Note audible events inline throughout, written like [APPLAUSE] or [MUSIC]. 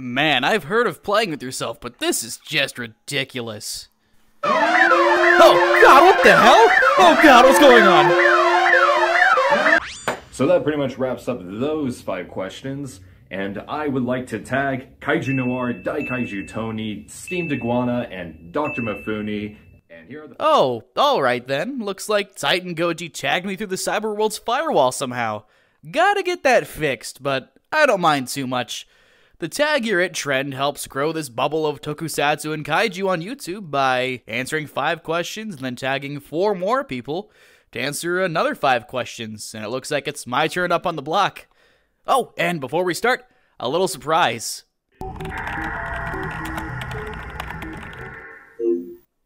Man, I've heard of playing with yourself, but this is just ridiculous. Oh god, what the hell? Oh god, what's going on? So that pretty much wraps up those five questions. And I would like to tag Kaiju Noir, Daikaiju Tony, Steamed Iguana, and Dr. Mafuni. And here are the. Oh, alright then. Looks like Titangoji tagged me through the Cyberworld's firewall somehow. Gotta get that fixed, but I don't mind too much. The Tag You're trend helps grow this bubble of tokusatsu and kaiju on YouTube by answering five questions and then tagging four more people to answer another five questions. And it looks like it's my turn up on the block. Oh, and before we start, a little surprise.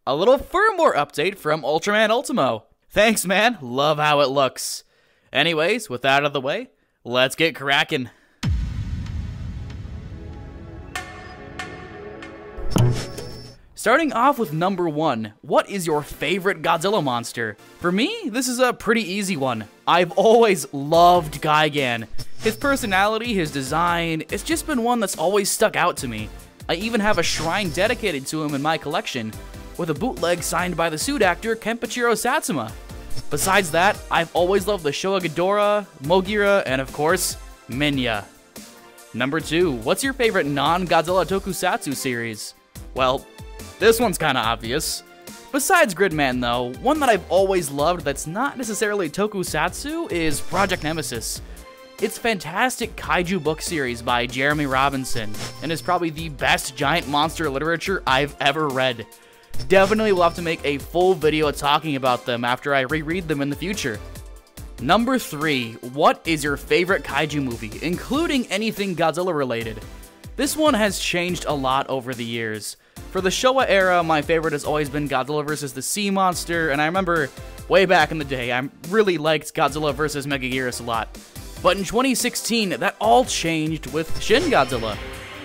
A little firmware update from Ultraman Ultimo. Thanks, man. Love how it looks. Anyways, with that out of the way, let's get cracking. Starting off with number one, what is your favorite Godzilla monster? For me, this is a pretty easy one. I've always loved Gigan. His personality, his design, it's just been one that's always stuck out to me. I even have a shrine dedicated to him in my collection, with a bootleg signed by the suit actor Kenpachiro Satsuma. Besides that, I've always loved the Showa Ghidorah, Moguera, and of course, Minya. Number 2, what's your favorite non-Godzilla tokusatsu series? Well, this one's kinda obvious. Besides Gridman though, one that I've always loved that's not necessarily tokusatsu is Project Nemesis. It's fantastic kaiju book series by Jeremy Robinson, and is probably the best giant monster literature I've ever read. Definitely will have to make a full video talking about them after I reread them in the future. Number 3. What is your favorite kaiju movie, including anything Godzilla related? This one has changed a lot over the years. For the Showa era, my favorite has always been Godzilla vs. the Sea Monster, and I remember way back in the day, I really liked Godzilla vs. Megaguirus a lot. But in 2016, that all changed with Shin Godzilla.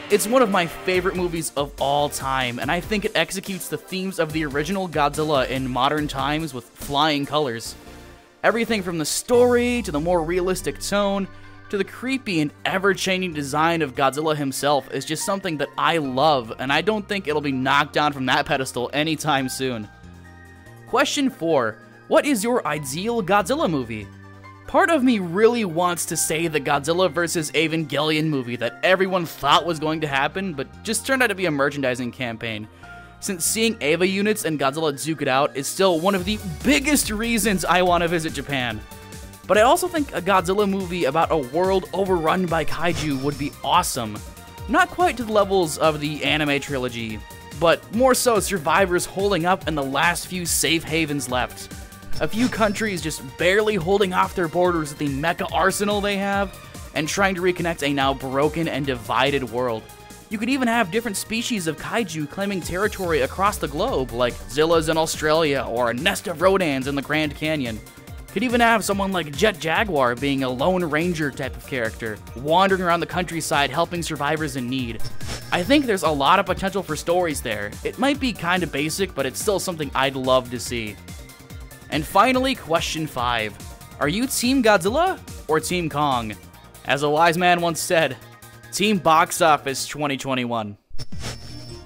It's one of my favorite movies of all time, and I think it executes the themes of the original Godzilla in modern times with flying colors. Everything from the story to the more realistic tone to the creepy and ever changing design of Godzilla himself is just something that I love, and I don't think it'll be knocked down from that pedestal anytime soon. Question 4 What is your ideal Godzilla movie? Part of me really wants to say the Godzilla vs. Evangelion movie that everyone thought was going to happen, but just turned out to be a merchandising campaign. Since seeing Eva units and Godzilla duke it out is still one of the biggest reasons I want to visit Japan. But I also think a Godzilla movie about a world overrun by kaiju would be awesome. Not quite to the levels of the anime trilogy, but more so survivors holding up in the last few safe havens left. A few countries just barely holding off their borders with the mecha arsenal they have, and trying to reconnect a now broken and divided world. You could even have different species of kaiju claiming territory across the globe, like Zillas in Australia or a nest of Rodans in the Grand Canyon. Could even have someone like Jet Jaguar being a Lone Ranger type of character, wandering around the countryside helping survivors in need. I think there's a lot of potential for stories there. It might be kinda basic, but it's still something I'd love to see. And finally, question 5. Are you Team Godzilla or Team Kong? As a wise man once said, Team Box Office 2021.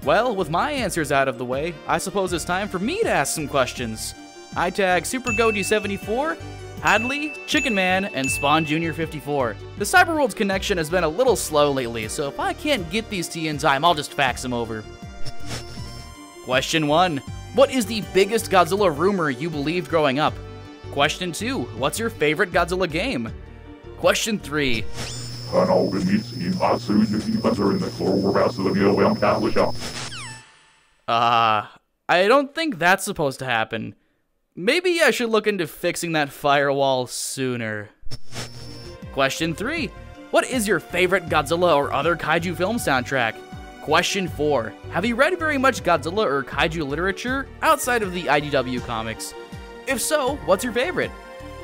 Well, with my answers out of the way, I suppose it's time for me to ask some questions. I tag Super Goji 74, Hadley, Chicken Man, and Spawn Jr. 54. The Cyberworld's connection has been a little slow lately, so if I can't get these to you in time, I'll just fax them over. Question 1. What is the biggest Godzilla rumor you believed growing up? Question 2. What's your favorite Godzilla game? Question 3. Uh, I don't think that's supposed to happen. Maybe I should look into fixing that firewall sooner. Question 3. What is your favorite Godzilla or other kaiju film soundtrack? Question 4. Have you read very much Godzilla or kaiju literature outside of the IDW comics? If so, what's your favorite?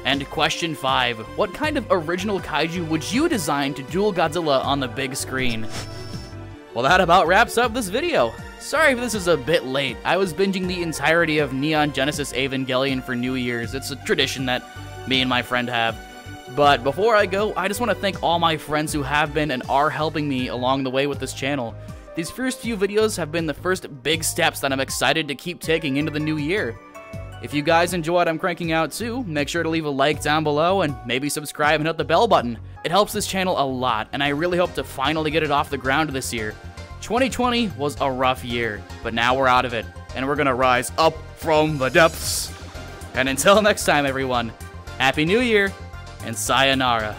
And question 5. What kind of original kaiju would you design to duel Godzilla on the big screen? Well, that about wraps up this video. Sorry if this is a bit late. I was binging the entirety of Neon Genesis Evangelion for New Year's. It's a tradition that me and my friend have. But before I go, I just want to thank all my friends who have been and are helping me along the way with this channel. These first few videos have been the first big steps that I'm excited to keep taking into the new year. If you guys enjoy what I'm cranking out too, make sure to leave a like down below and maybe subscribe and hit the bell button. It helps this channel a lot, and I really hope to finally get it off the ground this year. 2020 was a rough year, but now we're out of it, and we're gonna rise up from the depths. And until [LAUGHS] next time, everyone, Happy New Year and Sayonara.